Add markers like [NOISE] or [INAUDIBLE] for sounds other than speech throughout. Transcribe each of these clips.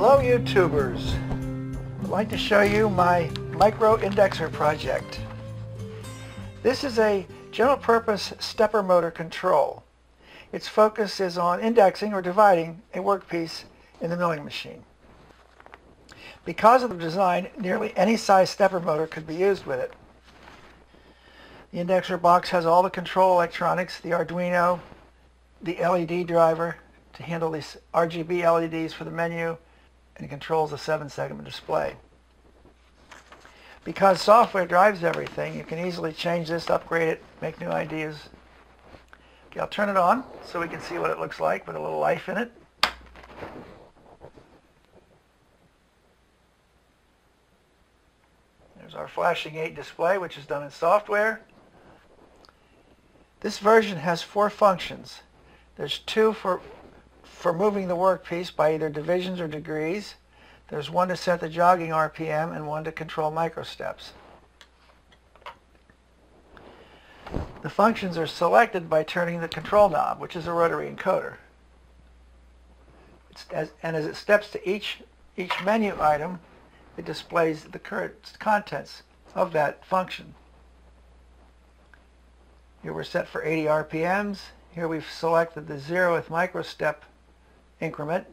Hello YouTubers! I'd like to show you my micro indexer project. This is a general purpose stepper motor control. Its focus is on indexing or dividing a workpiece in the milling machine. Because of the design, nearly any size stepper motor could be used with it. The indexer box has all the control electronics, the Arduino, the LED driver to handle these RGB LEDs for the menu, and it controls the 7 segment display. Because software drives everything, you can easily change this, upgrade it, make new ideas. Okay, I'll turn it on so we can see what it looks like with a little life in it. There's our flashing 8 display, which is done in software. This version has four functions. There's two for, for moving the workpiece by either divisions or degrees. There's one to set the jogging RPM and one to control microsteps. The functions are selected by turning the control knob, which is a rotary encoder. As, and as it steps to each, each menu item, it displays the current contents of that function. Here we're set for 80 RPMs. Here we've selected the zeroth microstep increment.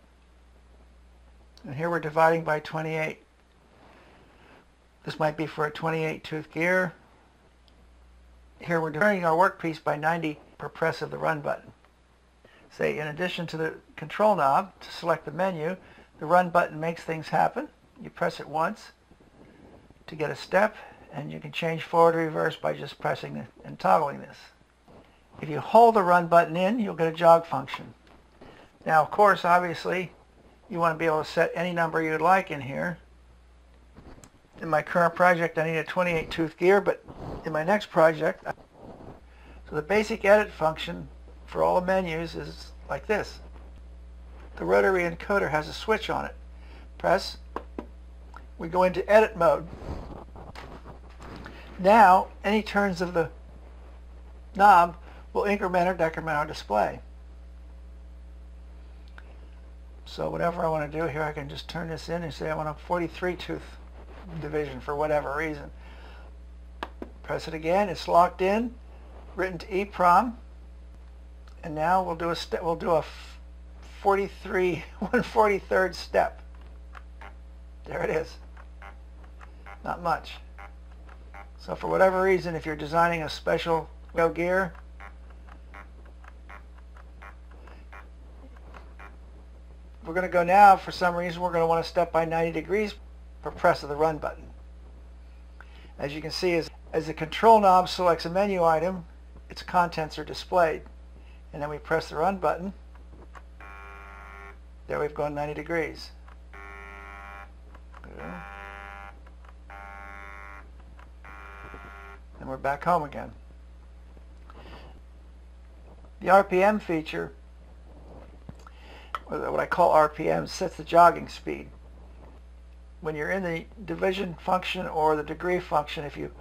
And here we're dividing by 28. This might be for a 28 tooth gear. Here we're turning our workpiece by 90 per press of the run button. Say in addition to the control knob to select the menu, the run button makes things happen. You press it once to get a step and you can change forward or reverse by just pressing and toggling this. If you hold the run button in, you'll get a jog function. Now, of course, obviously, you want to be able to set any number you'd like in here. In my current project, I need a 28 tooth gear, but in my next project, so the basic edit function for all the menus is like this. The rotary encoder has a switch on it. Press, we go into edit mode. Now, any turns of the knob will increment or decrement our display. So whatever I want to do here, I can just turn this in and say I want a 43 tooth division for whatever reason. Press it again, it's locked in, written to EEPROM, and now we'll do a step, we'll do a 43, [LAUGHS] 143rd step. There it is. Not much. So for whatever reason, if you're designing a special wheel gear, we're going to go now, for some reason, we're going to want to step by 90 degrees for press of the run button. As you can see, as, as the control knob selects a menu item, its contents are displayed. And then we press the run button. There we've gone 90 degrees. And we're back home again. The RPM feature, what I call RPM, sets the jogging speed. When you're in the division function or the degree function, if you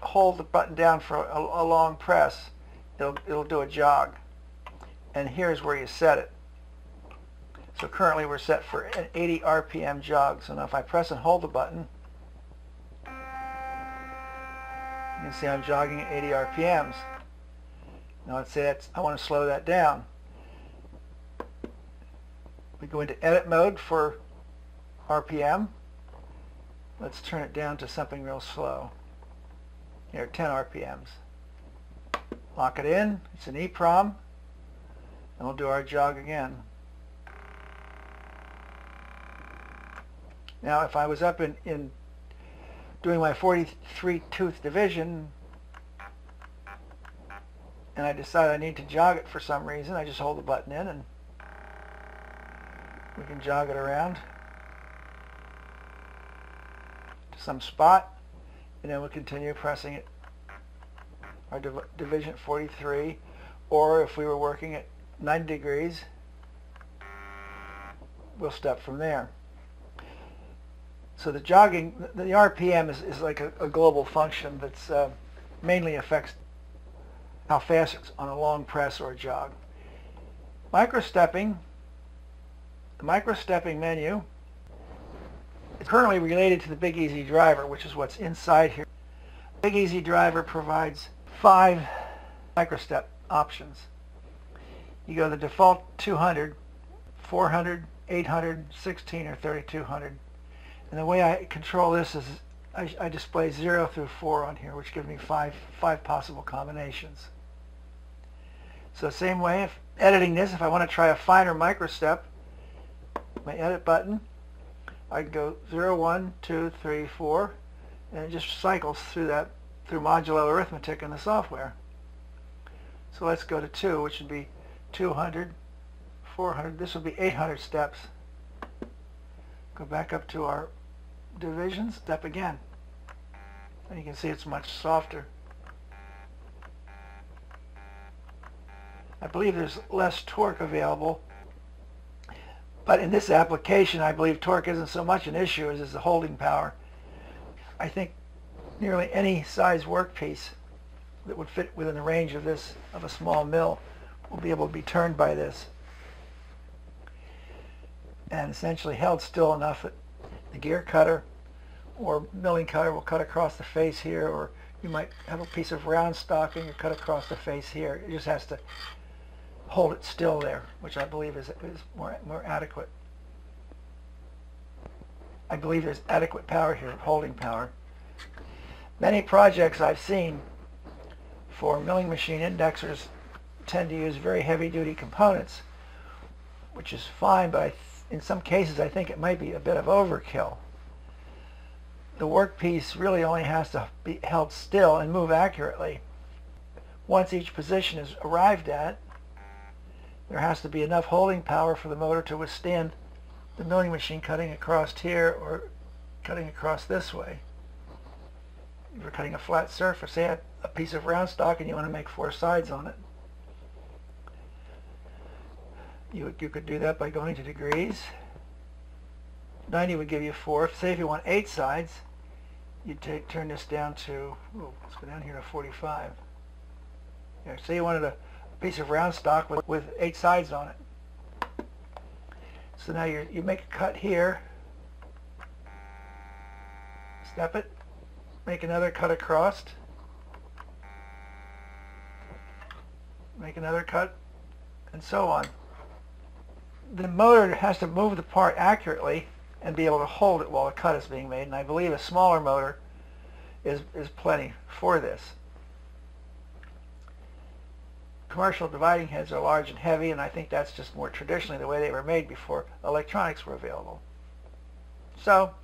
hold the button down for a, a long press, it'll, it'll do a jog. And here's where you set it. So currently we're set for an 80 RPM jog. So now if I press and hold the button, you can see I'm jogging at 80 RPMs. Now let's say that's, I want to slow that down. We go into edit mode for RPM. Let's turn it down to something real slow. Here, 10 RPMs. Lock it in. It's an EEPROM. And we'll do our jog again. Now, if I was up in, in doing my 43 tooth division, and I decide I need to jog it for some reason, I just hold the button in and we can jog it around to some spot and then we'll continue pressing it our div division 43 or if we were working at 90 degrees we'll step from there. So the jogging, the RPM is, is like a, a global function that's uh, mainly affects how fast it's on a long press or a jog. Microstepping, the microstepping menu It's currently related to the Big Easy driver, which is what's inside here. Big Easy driver provides five microstep options. You go the default 200, 400, 800, 16, or 3200. And the way I control this is I, I display 0 through 4 on here, which gives me five, five possible combinations. So same way, if editing this, if I want to try a finer microstep, my edit button, I can go 0, 1, 2, 3, 4, and it just cycles through that, through modulo arithmetic in the software. So let's go to 2, which would be 200, 400, this would be 800 steps. Go back up to our division, step again. And you can see it's much softer. I believe there's less torque available. But in this application, I believe torque isn't so much an issue as is the holding power. I think nearly any size workpiece that would fit within the range of this, of a small mill, will be able to be turned by this. And essentially held still enough that the gear cutter or milling cutter will cut across the face here, or you might have a piece of round stock and you cut across the face here. It just has to hold it still there, which I believe is, is more, more adequate. I believe there's adequate power here, holding power. Many projects I've seen for milling machine indexers tend to use very heavy-duty components, which is fine, but in some cases I think it might be a bit of overkill. The workpiece really only has to be held still and move accurately. Once each position is arrived at, there has to be enough holding power for the motor to withstand the milling machine cutting across here or cutting across this way. If you're cutting a flat surface, say a piece of round stock and you want to make four sides on it. You, you could do that by going to degrees. 90 would give you four. Say if you want eight sides, you'd take, turn this down to, ooh, let's go down here to 45. Yeah, say you wanted a piece of round stock with, with eight sides on it. So now you you make a cut here, step it, make another cut across, make another cut, and so on. The motor has to move the part accurately and be able to hold it while a cut is being made, and I believe a smaller motor is, is plenty for this. Commercial dividing heads are large and heavy, and I think that's just more traditionally the way they were made before electronics were available. So,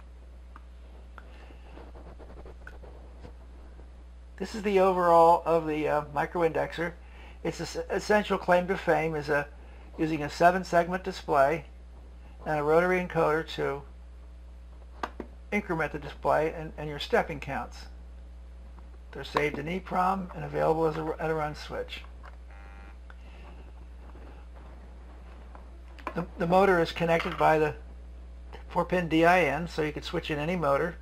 this is the overall of the uh, microindexer. Its essential claim to fame is a using a seven-segment display and a rotary encoder to increment the display and, and your stepping counts. They're saved in EEPROM and available as a, at a run switch. The, the motor is connected by the 4-pin DIN, so you could switch in any motor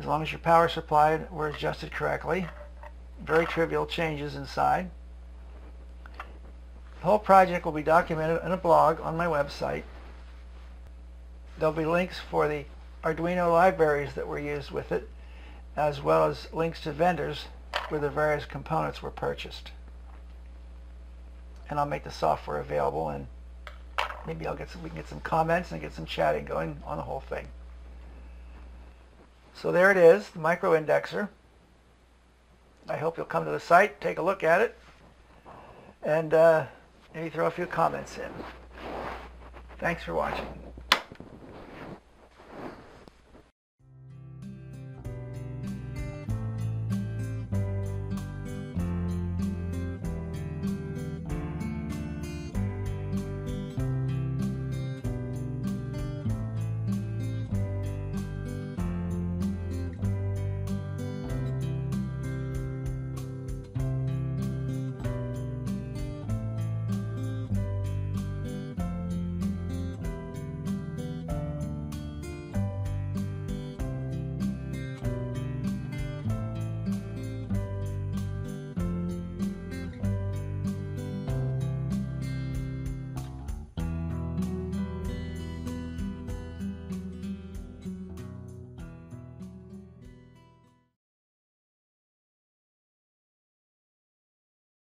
as long as your power supply were adjusted correctly. Very trivial changes inside. The whole project will be documented in a blog on my website. There'll be links for the Arduino libraries that were used with it, as well as links to vendors where the various components were purchased. And I'll make the software available and maybe I'll get some, we can get some comments and get some chatting going on the whole thing. So there it is, the micro indexer. I hope you'll come to the site, take a look at it, and uh, maybe throw a few comments in. Thanks for watching.